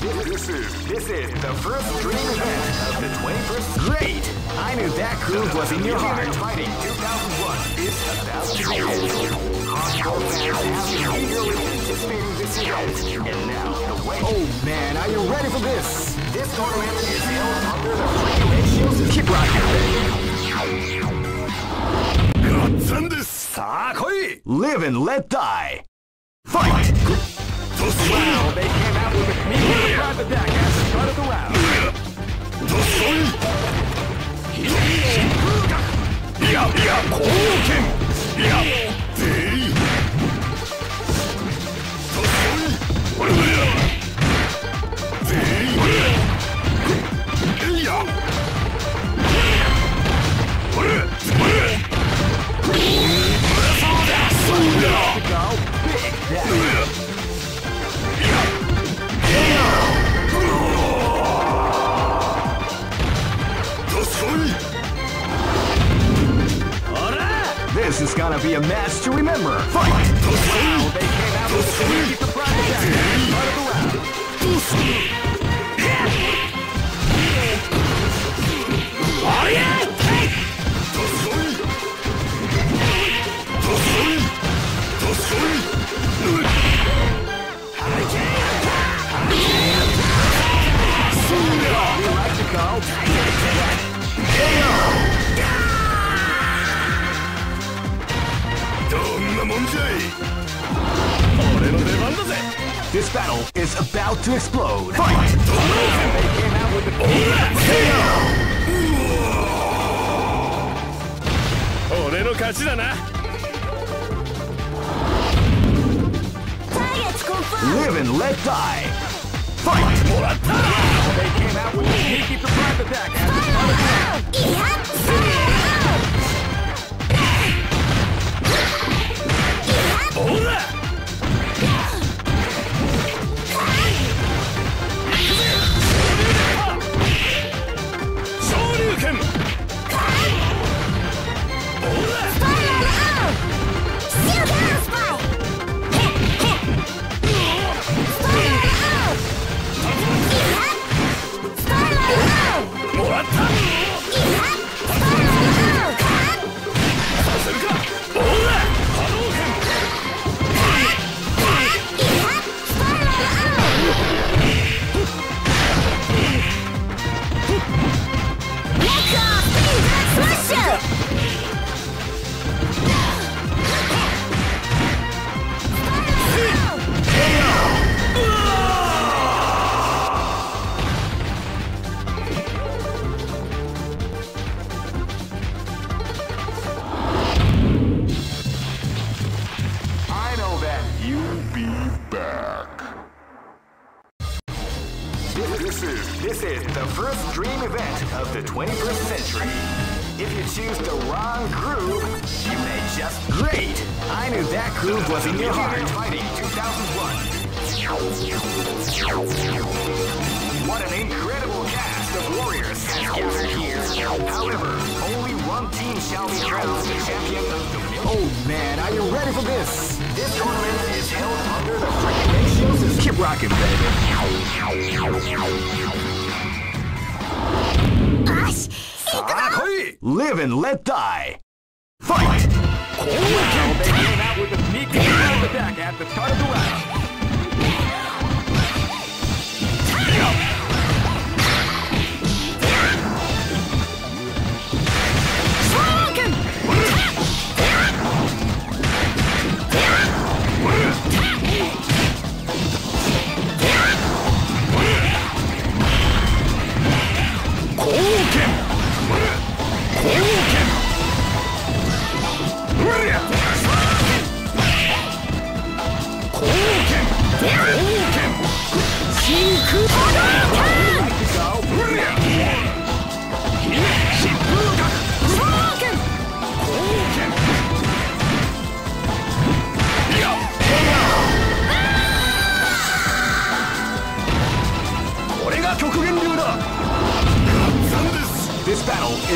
This is this is the first dream event of the 21st. Great! I knew that groove was in your heart. Fighting 2001 is about to begin. Hardcore fans have eagerly anticipating this event, and now the wait. Oh man, are you ready for this? This tournament is held under the free ratio system. Keep rocking, baby. Live and let die. Fight! Fight. Wow, they came out with a immediate surprise attack at the start of the round. どす came out with a immediate surprise attack at this battle is about to explode. Fight! Live and let die. Fight! They came out with a sneaky surprise attack after the attack. Warriors Warriors has gathered here. However, only one team shall be crowned the champion of the Oh man, are you ready for this? This tournament is held under the freaking. Keep rocking, baby. Live and let die. Fight! Oh, out with a attack at the start of the round.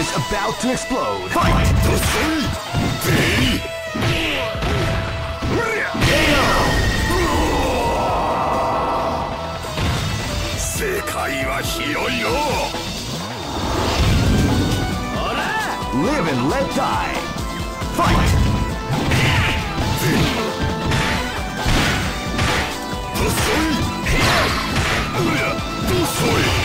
is about to explode. Fight! Live and let die. Fight! Destroy! Destroy!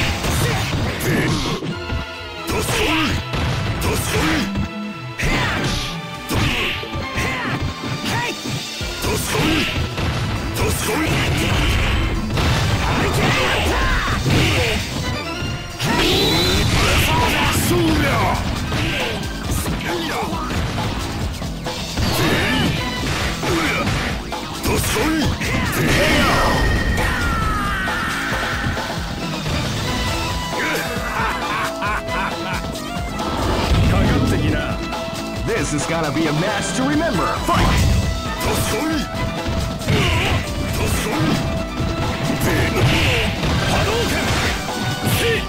remember. Fight! Hadouken!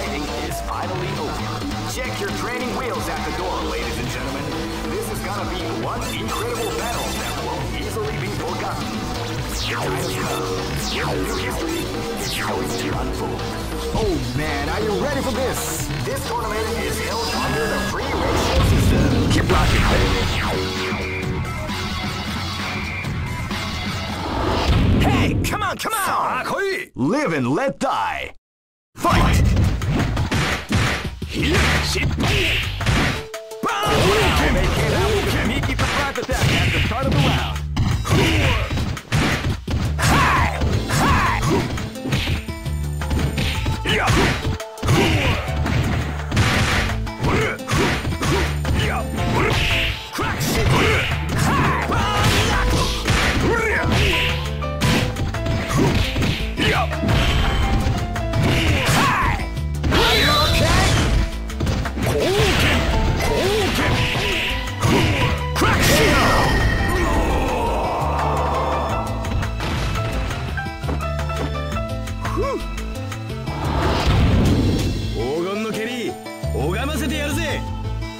waiting is finally over. Check your training wheels at the door, ladies and gentlemen. This is gonna be one incredible battle that won't easily be forgotten. The time has come. When new history is going to unfold. Oh man, are you ready for this? This tournament is held under the free ratio system. Keep rocking, baby. Hey, come on, come on! Live and let die. Fight! Here, sit.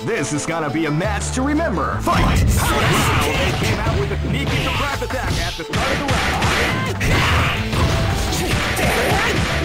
This is gonna be a match to remember. Fight! Wow, they came out with a sneaky surprise attack at the start of the round.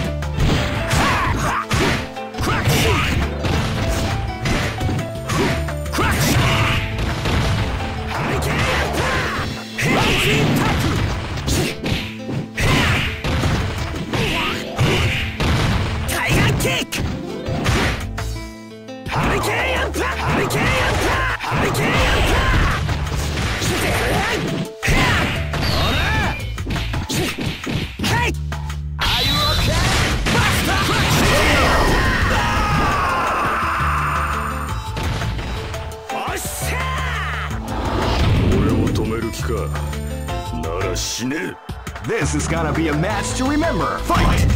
Is gonna be a match to remember. Fight!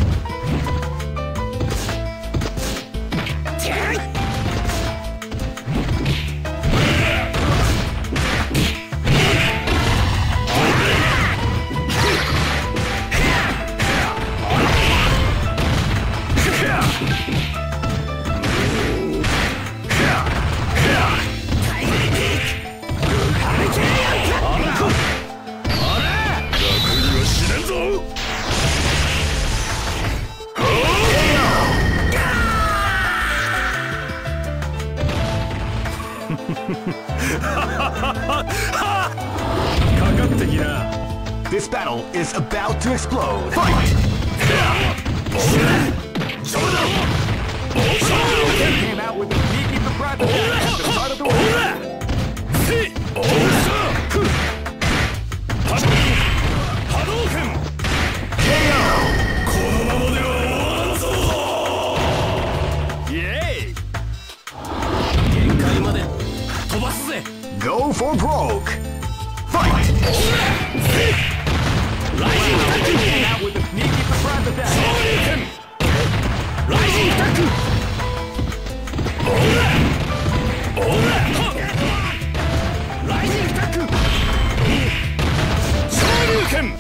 Awaken!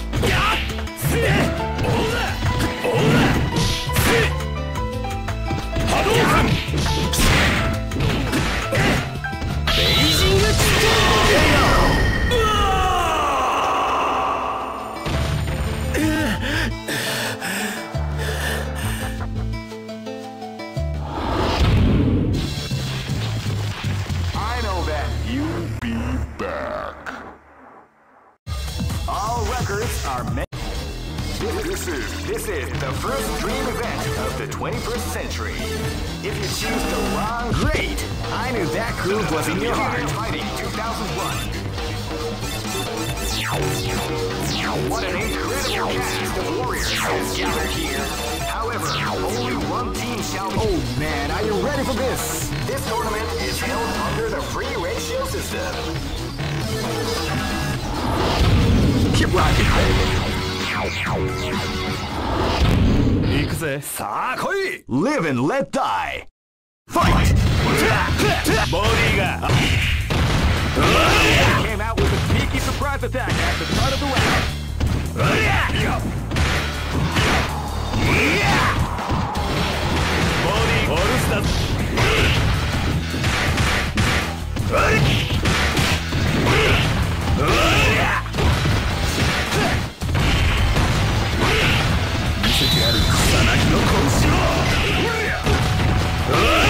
Records are made. This is this is the first dream event of the 21st century. If you choose the wrong Great! I knew that groove was in your heart. Fighting 2001. What an incredible cast of warriors has gathered here. However, only one team shall be. Oh man, are you ready for this? This tournament is held under the free ratio system. 気分行くぜさあ来い Live and let die! Fight! ボディが Came out with a sneaky surprise attack at the start of the round. Body, の拳を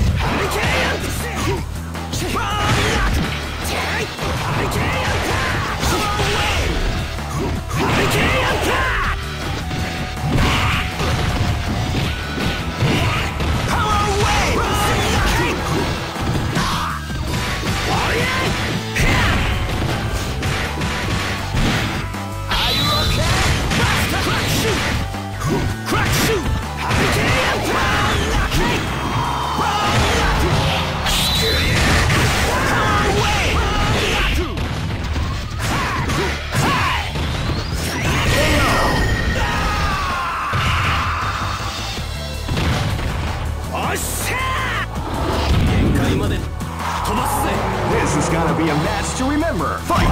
This is gonna be a match to remember. Fight!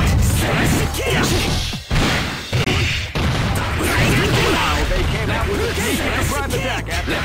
Now they came out with a private attack after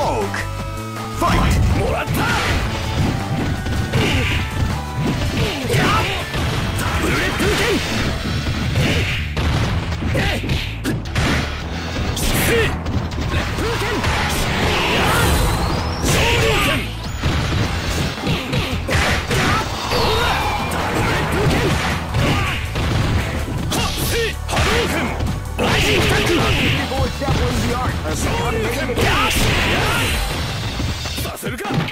smoke! させるか。